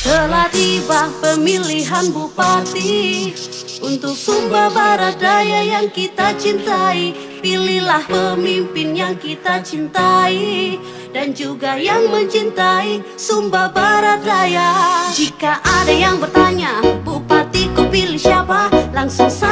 Telah tiba pemilihan bupati. Untuk Sumba Barat Daya yang kita cintai Pilihlah pemimpin yang kita cintai. Dan juga yang mencintai Sumba Barat Daya. Jika ada yang bertanya Bupati ku pilih siapa? Langsung sajalah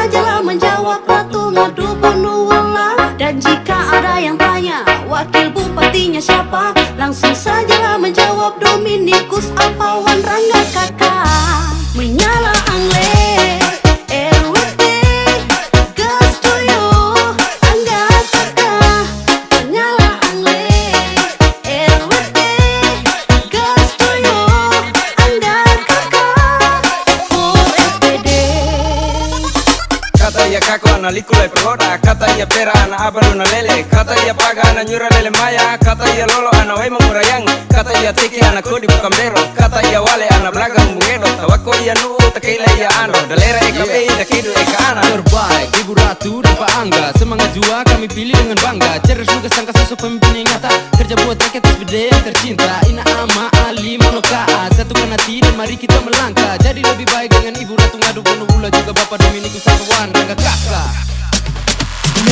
ana likulai pergoda Kata ia pera ana abalu na lele. Kata ia paga ana nyura lele maya. Kata ia lolo ana wai mangurayang Kata ia tiki ana kodi bukan bero Kata ia wale ana belaga mungedo Tawako ia nuu takila ia ano. Dalera eka bei dakidu eka ana. Terbaik Ibu Ratu dan Pak Angga Semangat jua kami pilih dengan bangga. Cerdas juga sangka sosok pemimpin yang nyata. Kerja buat rakyat SPD yang tercinta. Ina Ama Ali Monokaa Satukan hati dan mari kita melangkah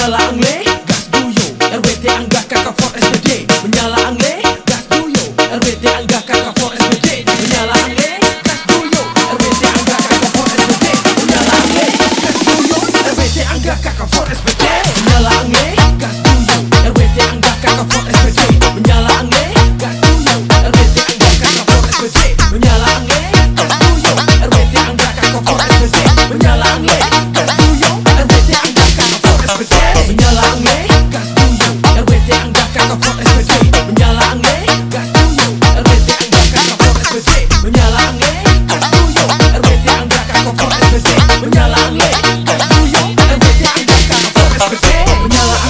Menyala angle, gas duyo RWT Angga kakak for SPD Menyala angle, gas duyo RWT Angga kakak for SPD Menyala angle, gas duyo RWT Angga kakak for SPD Menyala angle, gas duyo RWT Angga kakak for SPD Menyala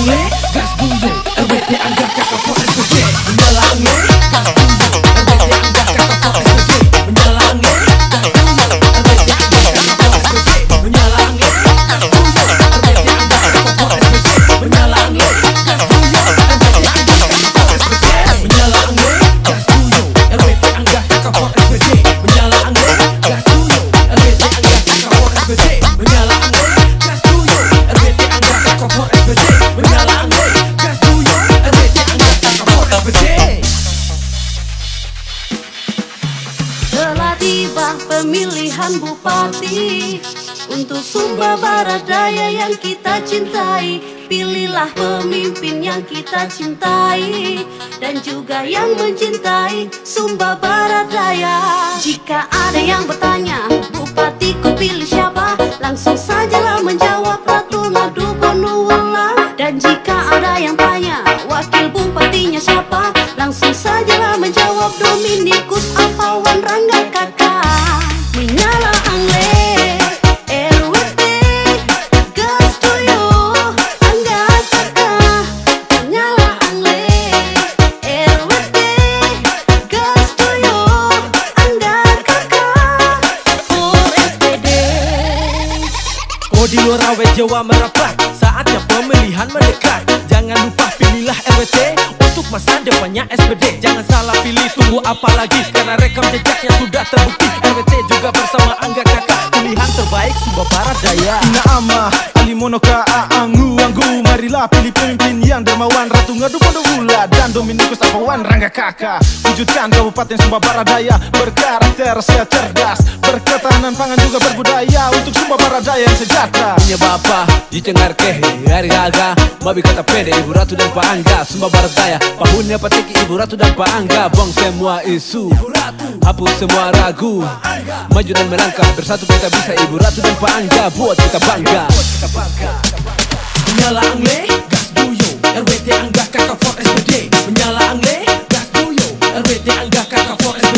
Menyala pemilihan bupati. Untuk Sumba Barat Daya yang kita cintai Pilihlah pemimpin yang kita cintai. Dan juga yang mencintai Sumba Barat Daya. Jika ada yang bertanya Bupati ku pilih siapa? Langsung sajalah menjawab Ratu Ngadu Bonuwala Dan jika ada yang tanya Wakil bupatinya siapa? Langsung sajalah menjawab Dominikus Apawan Rangga Awet Jawa merapat Saatnya pemilihan mendekat. Jangan lupa pilihlah RWT Untuk masa depannya SPD Jangan salah pilih tunggu apa lagi? Karena rekam jejaknya sudah terbukti. RWT juga bersama Angga Kakak. Pilihan terbaik Sumba Barat Daya Ina ama Ali Monoka Anggu Anggu Marilah pilih pemimpin yang dermawan. Ratu Ngadu Pondok Gula Dan Dominikus Apawan Rangga Kakak. Wujudkan Kabupaten Sumba Barat Daya Berkarakter cerdas. Berketahanan pangan juga berbudaya Untuk Sumba Barat Daya yang sejahtera. Punya bapak di cengar kehe Hari raga Babi kata pede Ibu Ratu dan Pak Angga. Sumba Barat Daya Pahunnya petiki Ibu Ratu dan Pak Angga. Buang semua isu Hapus semua ragu. Maju dan melangkah Bersatu kita bisa Ibu Ratu dan Pak Angga. Buat kita bangga Menyala angle, gas duyo RWT Angga kakak for SPD Menyala angle, gas duyo RWT Angga kakak for SPD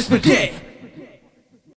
spaghetti.